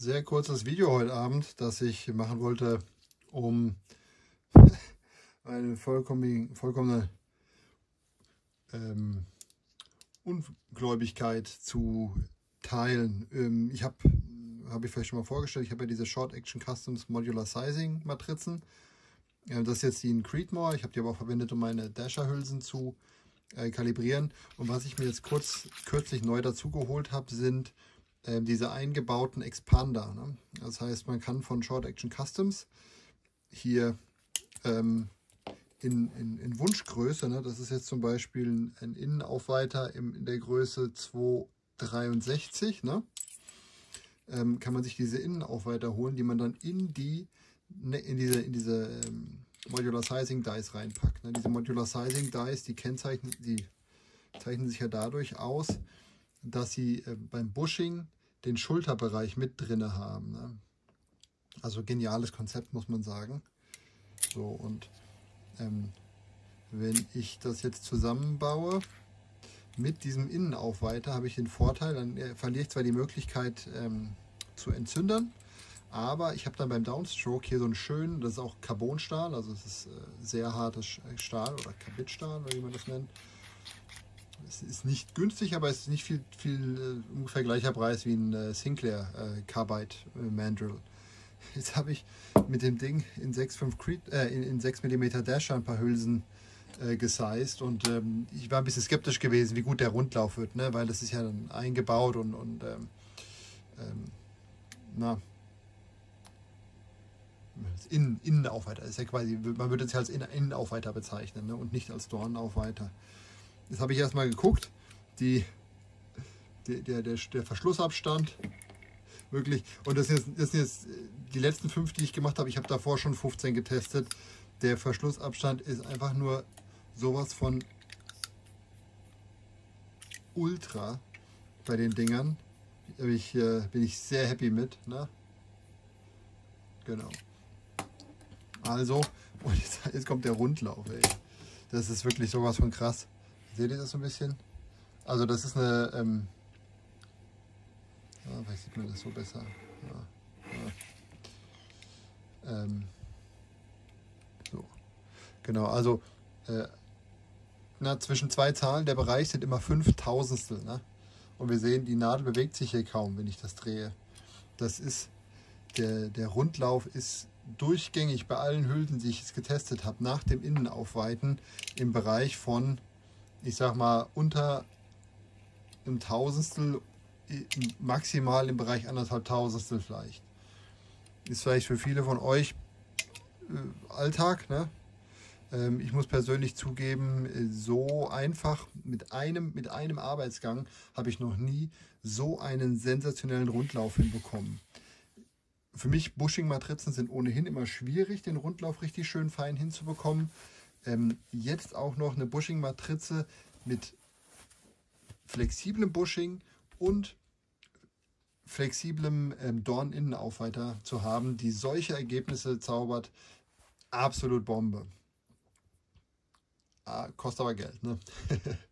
sehr kurzes Video heute Abend, das ich machen wollte, um eine vollkommene, ähm, Ungläubigkeit zu teilen. Ähm, ich habe, habe ich vielleicht schon mal vorgestellt, ich habe ja diese Short Action Customs Modular Sizing Matrizen. Äh, das ist jetzt die in Creedmoor. Ich habe die aber auch verwendet, um meine Dasher-Hülsen zu äh, kalibrieren. Und was ich mir jetzt kurz kürzlich neu dazu geholt habe, sind äh, diese eingebauten Expander. Ne? Das heißt, man kann von Short Action Customs hier ähm, in, in, in, Wunschgröße, ne? das ist jetzt zum Beispiel ein Innenaufweiter im, in der Größe 263, ne? ähm, kann man sich diese Innenaufweiter holen, die man dann in die ne, in diese, in diese ähm, Modular Sizing Dice reinpackt. Ne? Diese Modular Sizing Dice, die kennzeichnen, die zeichnen sich ja dadurch aus, dass sie äh, beim Bushing den Schulterbereich mit drinne haben. Ne? Also geniales Konzept, muss man sagen. So, und ähm, wenn ich das jetzt zusammenbaue mit diesem Innenaufweiter, habe ich den Vorteil, dann äh, verliere ich zwar die Möglichkeit ähm, zu entzündern, aber ich habe dann beim Downstroke hier so einen schönen, das ist auch Carbonstahl, also es ist äh, sehr hartes Stahl oder Kabitstahl, wie man das nennt es ist nicht günstig, aber es ist nicht viel, viel äh, ungefähr gleicher Preis wie ein äh, Sinclair äh, Carbide äh, Mandrill. Jetzt habe ich mit dem Ding in 6,5 Creed, äh, in, in 6 mm Dasher ein paar Hülsen äh, gesized und ähm, ich war ein bisschen skeptisch gewesen, wie gut der Rundlauf wird, ne? weil das ist ja dann eingebaut und, und ähm, ähm, na, Innen, Innenaufweiter. Ist ja quasi, man würde es ja als Innenaufweiter bezeichnen ne? und nicht als Dornaufweiter. Jetzt habe ich erstmal geguckt, die, der, der, der, Verschlussabstand, wirklich, und das sind, jetzt, das sind jetzt die letzten fünf, die ich gemacht habe, ich habe davor schon 15 getestet, der Verschlussabstand ist einfach nur sowas von ultra bei den Dingern. Ich, äh, bin ich sehr happy mit. Ne? Genau. Also, und jetzt, jetzt kommt der Rundlauf. Ey. Das ist wirklich sowas von krass. Seht ihr das so ein bisschen? Also das ist eine, ähm, ja, vielleicht sieht man das so besser. Ja, ja. Ähm, so, genau, also äh, na, zwischen zwei Zahlen, der Bereich sind immer fünf Tausendstel. Ne? Und wir sehen, die Nadel bewegt sich hier kaum, wenn ich das drehe. Das ist, der, der Rundlauf ist durchgängig bei allen Hülsen, die ich jetzt getestet habe, nach dem Innenaufweiten im Bereich von ich sag mal, unter einem Tausendstel, maximal im Bereich anderthalb Tausendstel vielleicht. Ist vielleicht für viele von euch äh, Alltag, ne? Ähm, ich muss persönlich zugeben, so einfach mit einem, mit einem Arbeitsgang habe ich noch nie so einen sensationellen Rundlauf hinbekommen. Für mich Bushing-Matrizen sind ohnehin immer schwierig, den Rundlauf richtig schön fein hinzubekommen. Ähm, jetzt auch noch eine Bushing-Matrize mit flexiblem Bushing und flexiblem ähm, Dorn-Innenaufweiter zu haben, die solche Ergebnisse zaubert. Absolut Bombe. Ah, kostet aber Geld, ne?